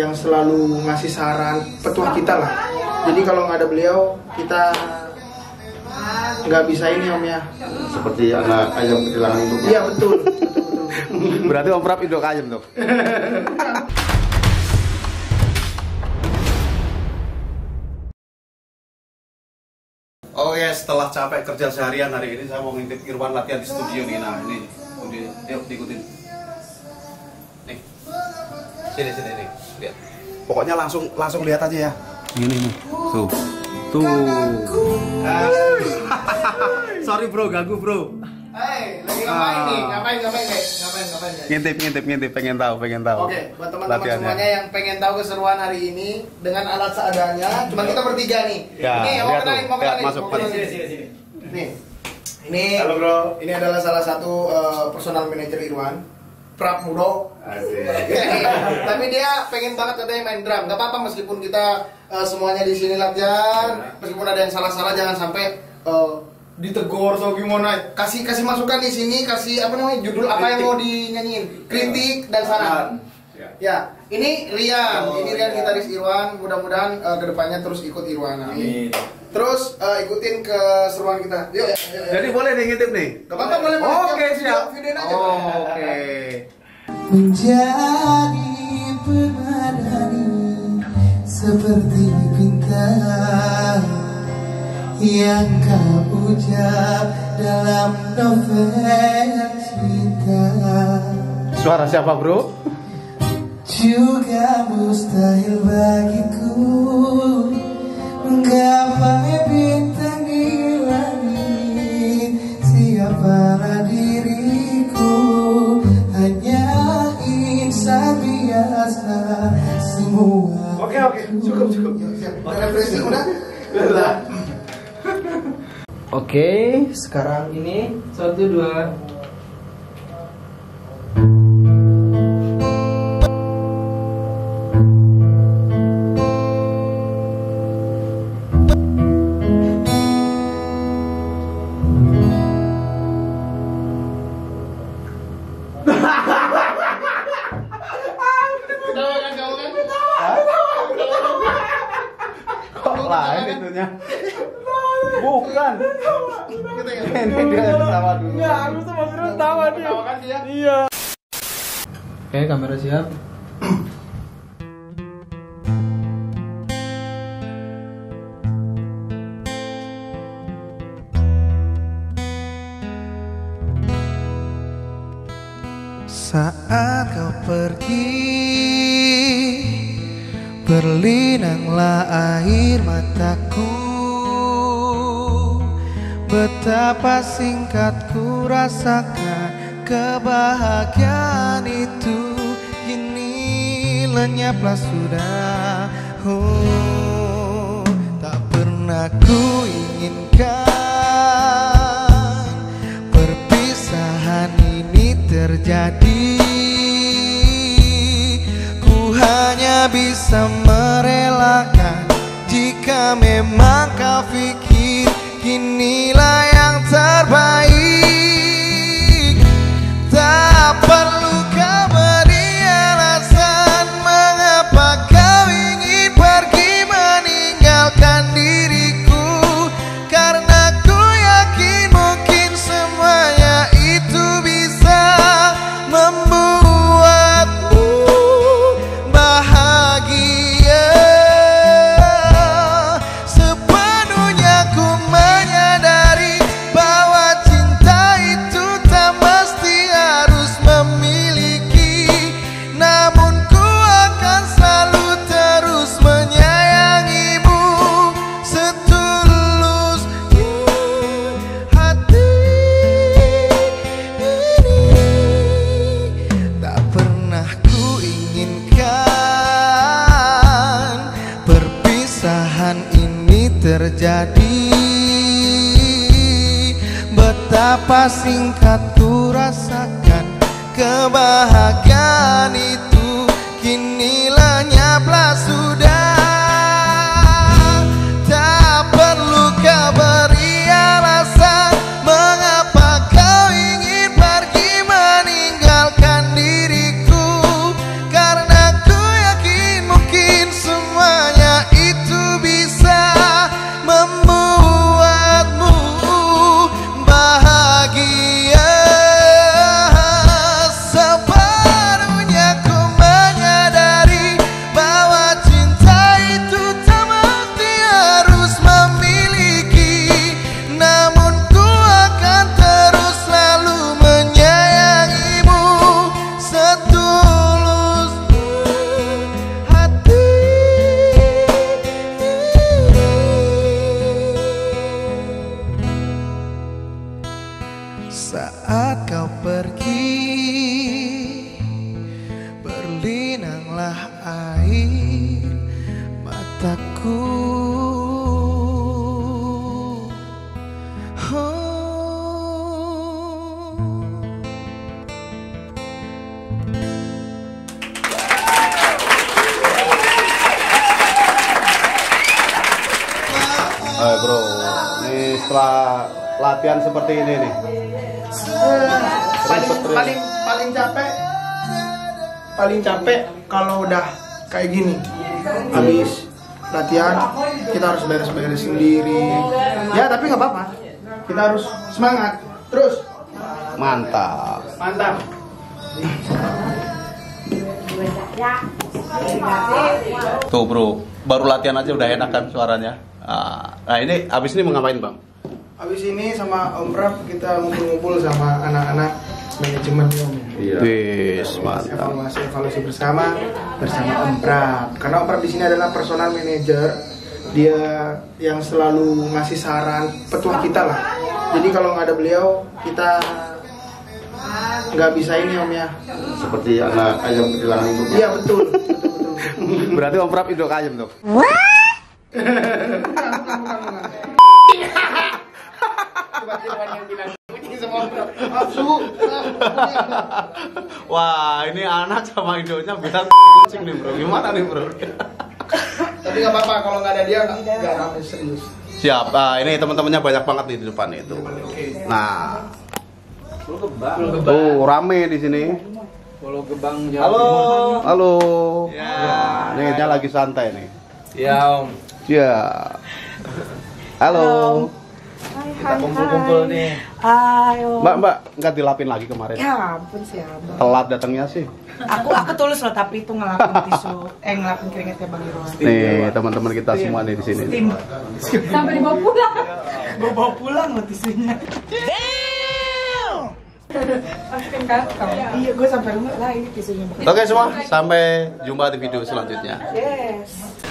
yang selalu ngasih saran petua kita lah. Jadi kalau nggak ada beliau kita nggak bisa ini om ya. Seperti anak ayam kehilangan induknya. Iya betul. betul, betul, betul. Berarti Om Prap induk ayam dong. Oh ya, setelah capek kerja seharian hari ini saya mau ngintip Irwan latihan di studio nih. Nah, ini. Ini, Yuk diikutin. Nih. Sini sini nih. Lihat. Pokoknya langsung langsung lihat aja ya. Ini nih. Tuh. Tuh. Sorry bro, ganggu bro. Hei, lagi ngapain nih? Ngapain ngapain guys? Ngapain ngapain guys? Ngintip ngintip ngintip pengen tahu, pengen tahu. Oke, buat teman-teman semuanya yang pengen tahu keseruan hari ini dengan alat seadanya, cuma kita bertiga nih. Ya, ini mau lihat kenalin, mau Ya, kenalin. masuk, mau masuk. Sini, sini, sini. Nih, ini Halo bro. ini adalah salah satu eh, personal manager Irwan, Prap Mudo. Tapi dia pengen banget katanya main drum. Gak apa-apa meskipun kita eh, semuanya di sini latihan, meskipun ada yang salah-salah jangan sampai eh, ditegur atau gimana. Kasih kasih masukan di sini, kasih apa namanya judul apa yang mau dinyanyiin, kritik dan saran. Ya. Ini Rian, Oh, ini Rian iya. gitaris Irwan. Mudah-mudahan eh, ke depannya terus ikut Irwan. Amin. Terus eh, ikutin keseruan kita. Yuk, yuk. Jadi boleh nih ngintip nih. Gak apa-apa boleh boleh. Oke, Video- siap. Videoin aja. Oh, oke. menjadi permadani seperti bintang yang kau ucap dalam novel cinta Suara siapa, Bro? Juga mustahil bagiku menggapai bintang di langit siapalah diriku hanya insan biasa semua Oke oke, cukup cukup. Refreshing udah? Udah. Oke, sekarang ini satu dua. Lain itunya? Bukan. Ini dia yang sama dulu. Enggak, aku tuh dia. Ketawa kan dia? Iya. Oke, kamera siap. Saat kau pergi Berlinanglah air mataku. Betapa singkat ku rasakan Kebahagiaan itu. Kini lenyaplah sudah. Oh, Tak pernah ku inginkan Perpisahan ini terjadi. Ku hanya bisa memang kau pikir Inilah terjadi. Betapa singkat ku rasakan Kebahagiaan itu Kini lenyaplah sudah Saat kau pergi Berlinanglah air mataku oh. Ayo bro, ini setelah latihan seperti ini nih. paling paling paling capek paling capek kalau udah kayak gini habis latihan kita harus beres-beres sendiri ya tapi nggak apa-apa kita harus semangat terus Mantap. mantap Tuh bro, baru latihan aja udah enak kan suaranya. Ah, Nah ini abis ini mau ngapain bang? Habis ini sama Om Prap kita ngumpul-ngumpul sama anak-anak manajemen Om Iya. Wis mantap. evaluasi evaluasi bersama bersama Om Prap karena Om Prap di sini adalah personal manager dia yang selalu ngasih saran petua kita lah jadi kalau nggak ada beliau kita nggak bisa ini Om ya Seperti anak ayam kehilangan induknya. iya betul betul betul Berarti om Prap induk ayam tuh. Wah ini anak sama induknya bilang kucing nih bro. Gimana nih bro? tapi nggak apa-apa kalau nggak ada dia nggak nggak rame serius Siap. Ah, ini teman-temannya banyak banget nih di depan itu. Nah. Tuh rame di sini. Pulau Gebang Halo. Halo. Ya. Ini dia lagi santai nih. Ya Om. Ya. Halo. Kita kumpul-kumpul nih. Ayo. Mbak, Mbak, nggak dilapin lagi kemarin. Ya ampun sih abang. Telat datangnya sih. Aku aku tulus loh tapi itu ngelapin tisu, eh ngelapin keringetnya Bang Irwan. Nih, teman-teman kita semua nih di sini. Tim. Sampai dibawa pulang. Bawa bawa pulang loh tisunya. Masukin kantong. Iya, gue sampai rumah lah ini tisunya. Oke semua, sampai jumpa di video selanjutnya. Yes.